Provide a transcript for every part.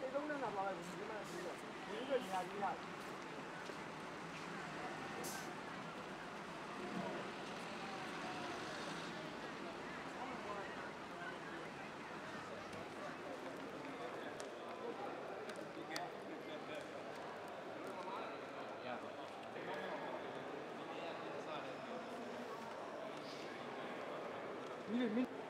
谁都能拿到，你们一个。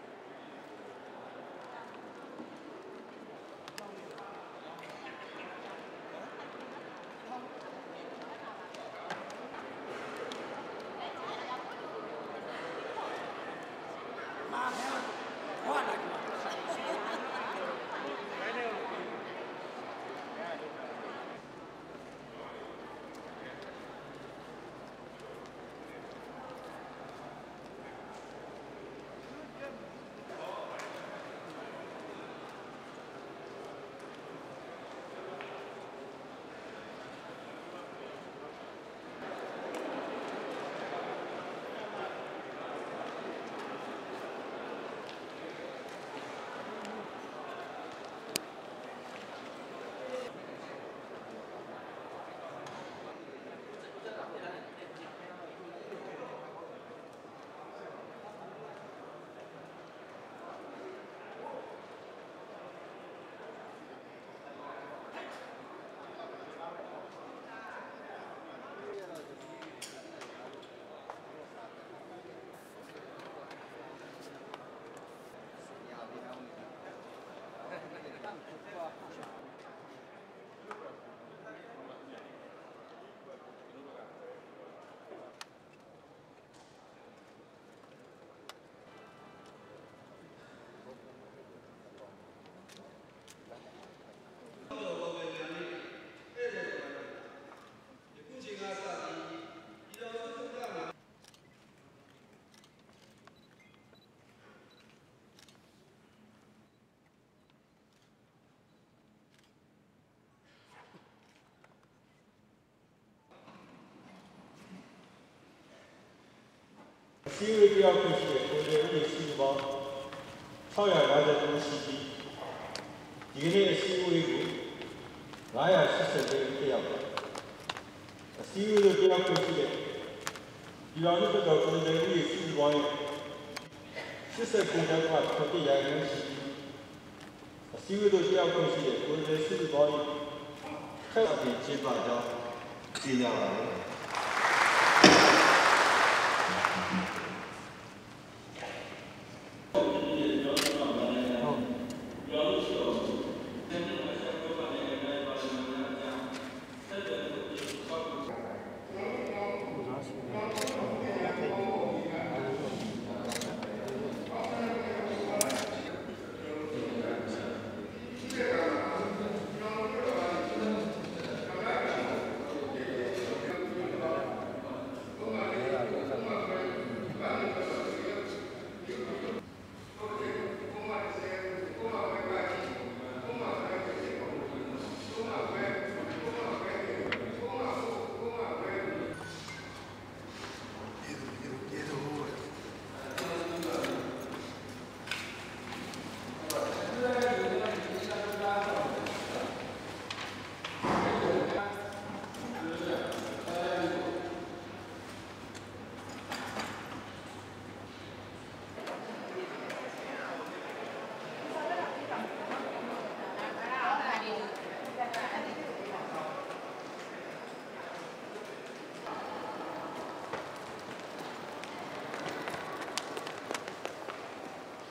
စီဝေတယောက်ဖြစ်ရှိတဲ့ကိုယ်တော်ဦးရှိပေါင်း650ရှိပြီးဒီကနေ့အစည်းအဝေးကို980တိရောက်တယ်အစည်းအဝေးကိုတယောက်ဖြစ်ရှိတဲ့ဒီတော်ဦးတော်ကိုယ်တော်ဦးရှိပေါင်း89ကျောက်ကထွက်ပြရရင်ရှိပြီးအစည်းအဝေးကိုတယောက်ဖြစ်ရှိတဲ့ကိုယ်တော်ရှိပေါင်းခက်အပြင်ခြေပါကြောင်းကြီးညာပါတယ်